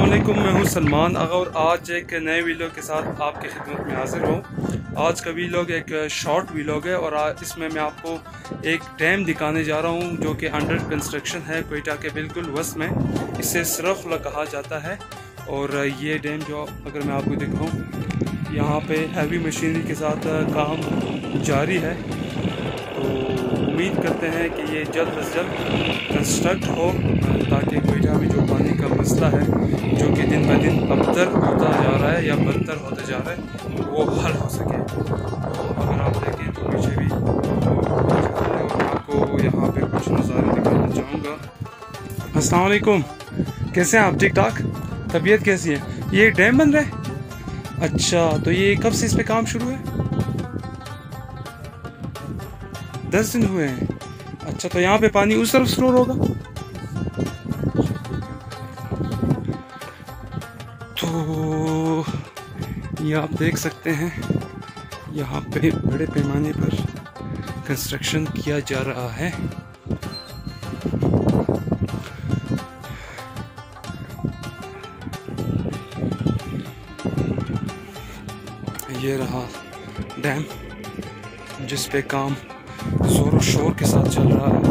असलम मैं हूँ सलमान आगा और आज एक नए वीलॉग के साथ आपकी खिदमत में हाजिर हूँ। आज का वीलॉग एक शॉर्ट वीलॉग है और इसमें मैं आपको एक डैम दिखाने जा रहा हूँ, जो कि अंडर कंस्ट्रक्शन है कोयटा के बिल्कुल वस्त में। इसे सरफला कहा जाता है और ये डैम जो अगर मैं आपको दिखाऊँ, यहाँ पे हैवी मशीनरी के साथ काम जारी है। तो उम्मीद करते हैं कि ये जल्द अज जल्द कंस्ट्रक्ट हो, ताकि कोयटा सके। अगर आप देखें तो पीछे भी आपको यहाँ पे कुछ नज़ारे दिखाना चाहूँगा। असलकुम कैसे हैं आप? ठीक ठाक? तबीयत कैसी है? ये डैम बन रहा है? अच्छा तो ये कब से इस पर काम शुरू है? दस दिन हुए हैं। अच्छा तो यहाँ पे पानी उस तरफ़ स्टोर होगा? तो ये आप देख सकते हैं। यहाँ पे बड़े पैमाने पर कंस्ट्रक्शन किया जा रहा है। ये रहा डैम, जिस पे काम ज़ोर शोर के साथ चल रहा है।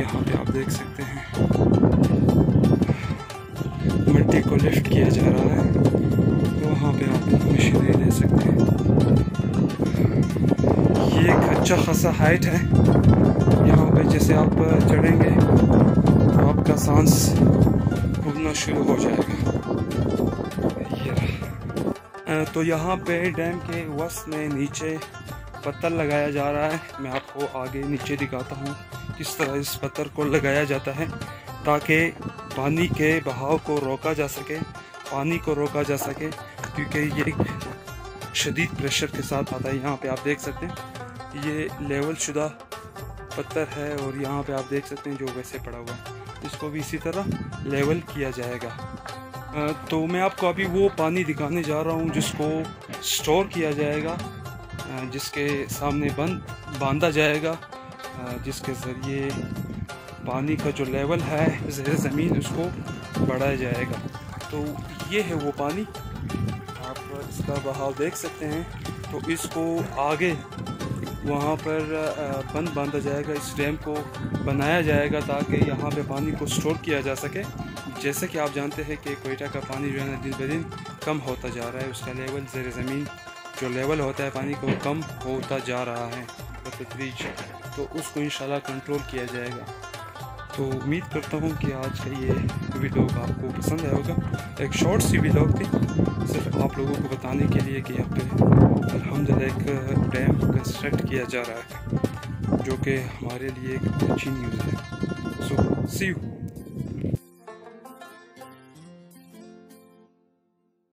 यहाँ पे आप देख सकते हैं, मिट्टी को लिफ्ट किया जा रहा है। वहाँ पे आप अच्छा खासा हाइट है। यहाँ पे जैसे आप चढ़ेंगे तो आपका सांस घूमना शुरू हो जाएगा। तो यहाँ पे डैम के वस्त में नीचे पत्थर लगाया जा रहा है। मैं आपको आगे नीचे दिखाता हूँ किस तरह इस पत्थर को लगाया जाता है, ताकि पानी के बहाव को रोका जा सके, पानी को रोका जा सके, क्योंकि ये शदीद प्रेशर के साथ आता है। यहाँ पे आप देख सकते हैं। ये लेवल शुदा पत्थर है और यहाँ पे आप देख सकते हैं जो वैसे पड़ा हुआ है। इसको भी इसी तरह लेवल किया जाएगा। तो मैं आपको अभी वो पानी दिखाने जा रहा हूँ जिसको स्टोर किया जाएगा जिसके सामने बंद बांधा जाएगा जिसके ज़रिए पानी का जो लेवल है ज़र ज़मीन, उसको बढ़ाया जाएगा। तो ये है वो पानी। आप इसका बहाव देख सकते हैं। तो इसको आगे वहाँ पर बंद बांधा जाएगा, इस डैम को बनाया जाएगा ताकि यहाँ पे पानी को स्टोर किया जा सके। जैसे कि आप जानते हैं कि कोयटा का पानी जो है ना, दिन ब दिन कम होता जा रहा है। उसका लेवल ज़र ज़मीन जो लेवल होता है पानी को कम होता जा रहा है बतदरीज तो उसको इंशाल्लाह कंट्रोल किया जाएगा। तो उम्मीद करता हूँ कि आज का ये वीडियो आपको पसंद आया होगा। एक शॉर्ट सी वीडियो थी, सिर्फ़ आप लोगों को बताने के लिए कि यहाँ पे अलहमदिल्ला एक डैम कंस्ट्रक्ट किया जा रहा है, जो कि हमारे लिए एक अच्छी न्यूज़ है। सो सी यू